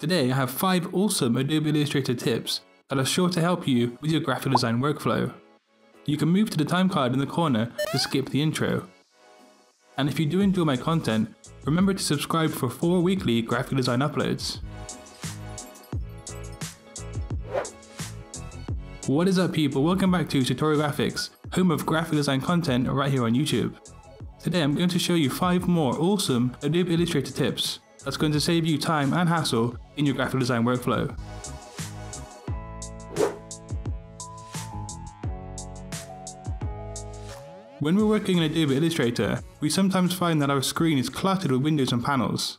Today I have 5 awesome Adobe Illustrator tips that are sure to help you with your graphic design workflow. You can move to the time card in the corner to skip the intro. And if you do enjoy my content, remember to subscribe for 4 weekly graphic design uploads. What is up people, welcome back to Satori Graphics, home of graphic design content right here on YouTube. Today I'm going to show you 5 more awesome Adobe Illustrator tips that's going to save you time and hassle in your graphic design workflow. When we're working in Adobe Illustrator, we sometimes find that our screen is cluttered with windows and panels.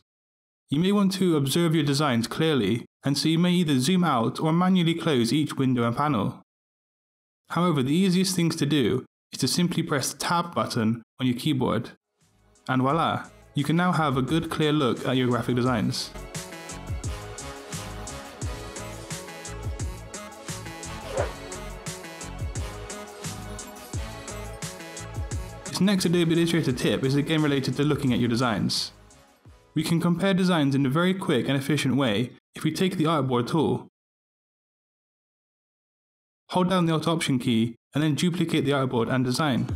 You may want to observe your designs clearly, and so you may either zoom out or manually close each window and panel. However, the easiest things to do is to simply press the Tab button on your keyboard. And voila, you can now have a good clear look at your graphic designs. This next Adobe Illustrator tip is again related to looking at your designs. We can compare designs in a very quick and efficient way if we take the artboard tool. Hold down the Alt Option key and then duplicate the artboard and design.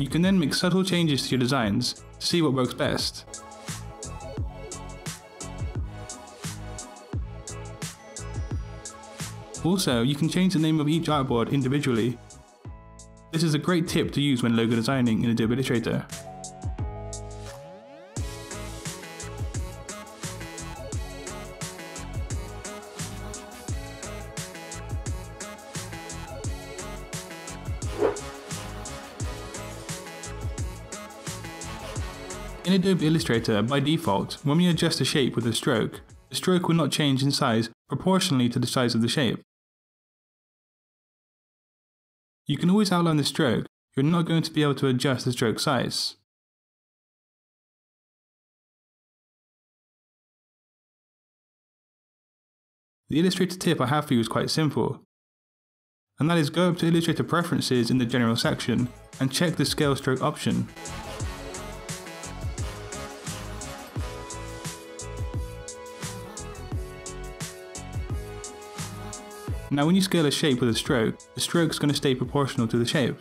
You can then make subtle changes to your designs to see what works best. Also, you can change the name of each artboard individually. This is a great tip to use when logo designing in Adobe Illustrator. In Adobe Illustrator, by default, when we adjust a shape with a stroke, the stroke will not change in size proportionally to the size of the shape. You can always outline the stroke, you're not going to be able to adjust the stroke size. The Illustrator tip I have for you is quite simple, and that is go up to Illustrator Preferences in the General section and check the Scale Stroke option. Now when you scale a shape with a stroke, the stroke is going to stay proportional to the shape.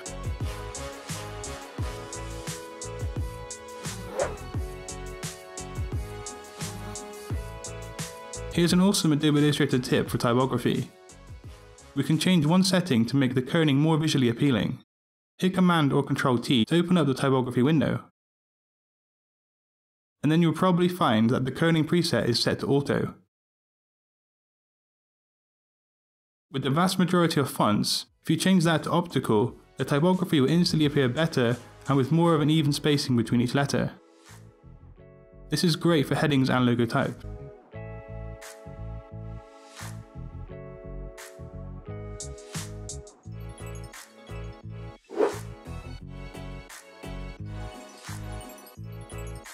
Here's an awesome Adobe Illustrator tip for typography. We can change one setting to make the kerning more visually appealing. Hit Command or Control T to open up the typography window. And then you'll probably find that the kerning preset is set to auto. With the vast majority of fonts, if you change that to optical, the typography will instantly appear better and with more of an even spacing between each letter. This is great for headings and logo type.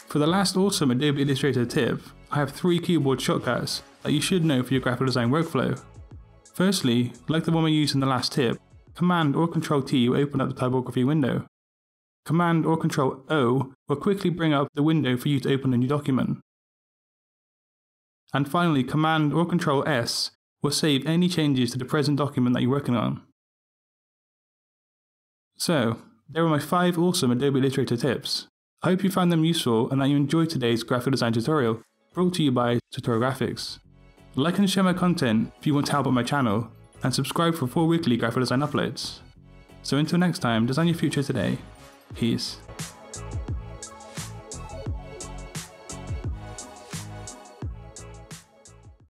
For the last awesome Adobe Illustrator tip, I have three keyboard shortcuts that you should know for your graphic design workflow. Firstly, like the one we used in the last tip, Command or Control T will open up the typography window. Command or Control O will quickly bring up the window for you to open a new document. And finally, Command or Control S will save any changes to the present document that you're working on. So, there are my 5 awesome Adobe Illustrator tips. I hope you found them useful and that you enjoyed today's graphic design tutorial, brought to you by Satori Graphics. Like and share my content if you want to help out my channel, and subscribe for 4 weekly graphic design uploads. So until next time, design your future today. Peace.